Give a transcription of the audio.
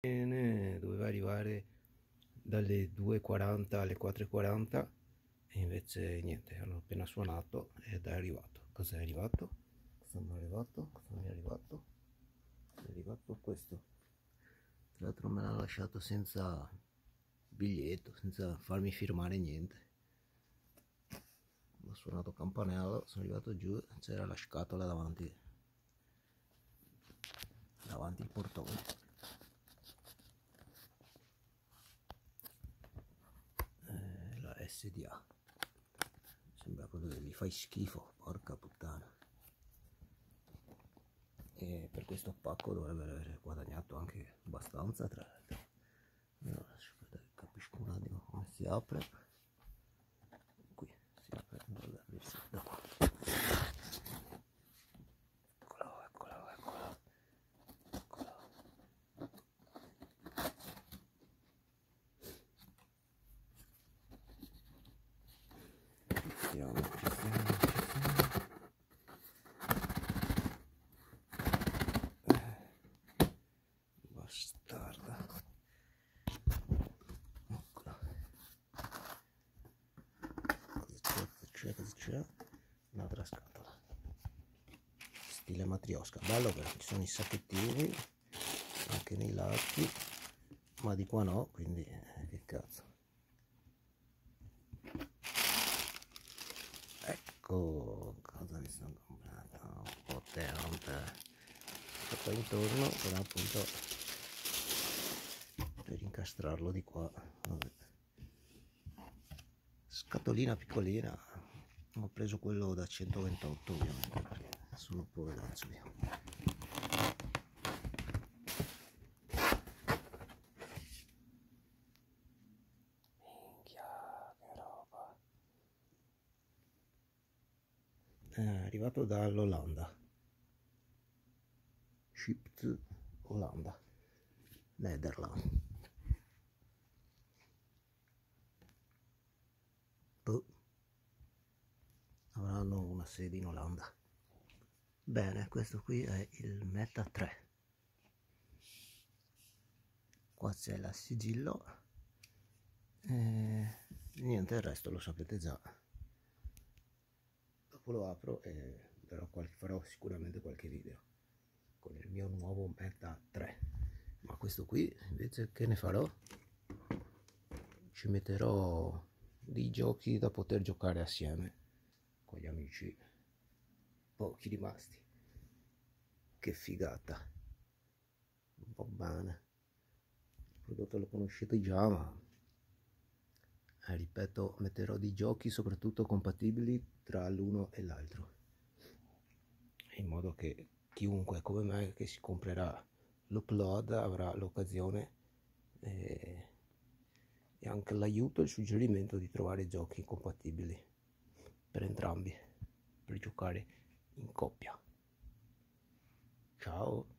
Bene, doveva arrivare dalle 2.40 alle 4.40 e invece niente, hanno appena suonato ed è arrivato. Cos'è arrivato? Cosa è arrivato? Cosa è arrivato? È arrivato questo. Tra l'altro me l'ha lasciato senza biglietto, senza farmi firmare niente. Ho suonato campanello, sono arrivato giù, c'era la scatola davanti davanti il portone. SDA sembra proprio che gli fai schifo porca puttana. E per questo pacco dovrebbe aver guadagnato anche abbastanza tra l'altro. Capisco un attimo come si apre qui si apre dalla da qua siamo, ci siamo, ci siamo. Bastarda. Eccola. Cosa c'è, cosa c'è? Un'altra scatola. Stile matriosca. Bello perché ci sono i sacchettini anche nei lati, ma di qua no, quindi eh, che cazzo. Ecco cosa mi sono comprato? Un po' tante. Qua intorno però appunto per incastrarlo di qua. Vabbè. scatolina piccolina. Ho preso quello da 128 ovviamente perché sono poveraccio io arrivato dall'Olanda. Shipped Olanda. Netherlands boh. avranno una sede in Olanda. Bene questo qui è il Meta 3 qua c'è la sigillo. E niente il resto lo sapete già dopo lo apro e qualche, farò sicuramente qualche video con il mio nuovo Meta 3 ma questo qui invece che ne farò? Ci metterò dei giochi da poter giocare assieme con gli amici pochi rimasti. Che figata. Un po' bene. Il prodotto lo conoscete già ma ripeto metterò dei giochi soprattutto compatibili tra l'uno e l'altro. In modo che chiunque come me che si comprerà l'upload avrà l'occasione eh, e anche l'aiuto e il suggerimento di trovare giochi compatibili per entrambi per giocare in coppia. Ciao